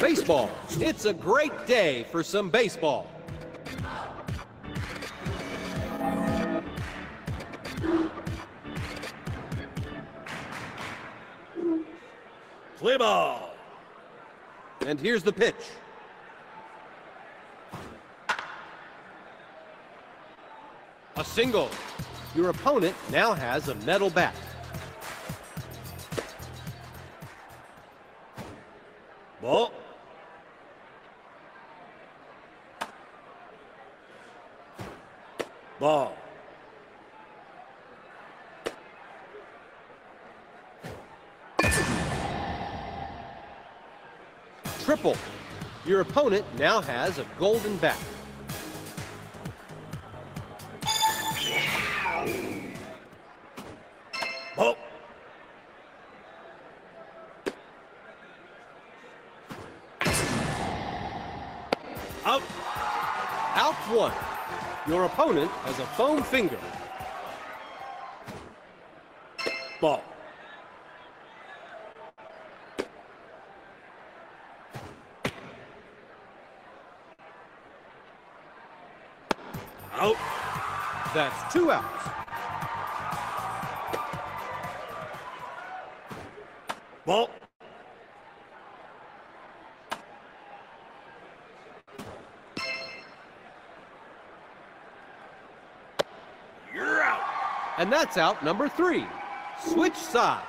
Baseball. It's a great day for some baseball. Play ball. And here's the pitch. A single. Your opponent now has a metal bat. Ball. Ball. Triple. Your opponent now has a golden bat. Ball. Out. Out one. Your opponent has a foam finger. Ball. Out. That's two outs. Ball. You're out. And that's out number three. Switch sides.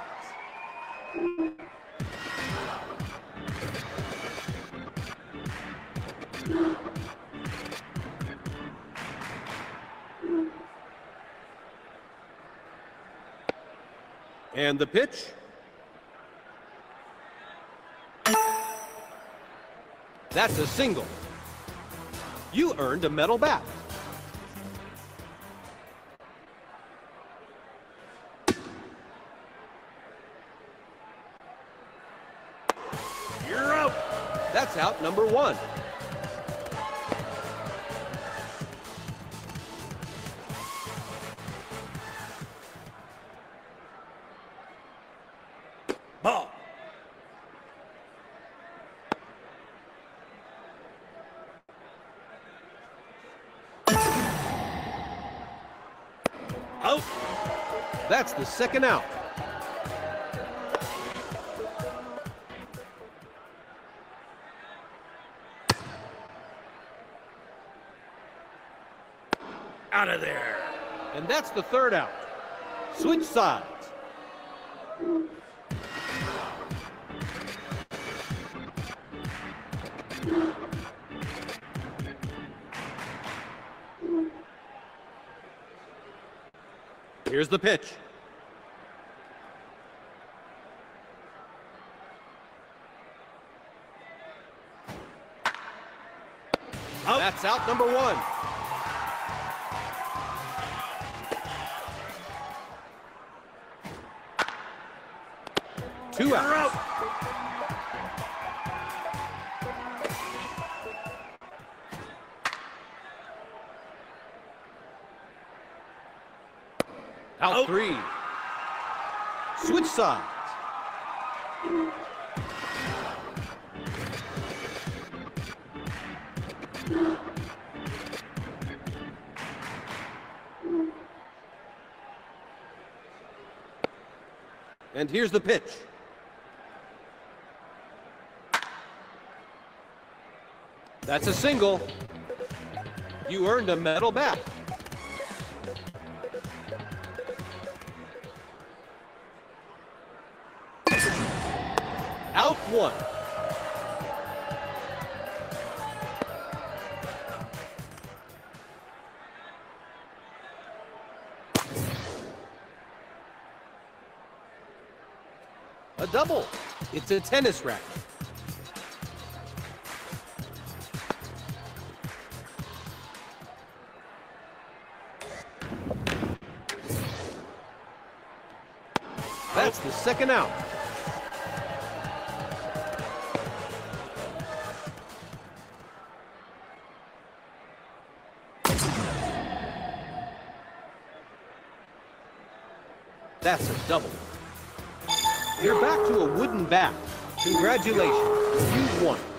And the pitch. That's a single. You earned a metal bat. That's out number one. Ball. Out. That's the second out. Out of there. And that's the third out. Switch sides. Here's the pitch. Out. That's out number one. Two outs. out. Out three. Switch sides. And here's the pitch. That's a single. You earned a metal bat. Out one. A double. It's a tennis racket. That's the second out. That's a double. You're back to a wooden bat. Congratulations, you won.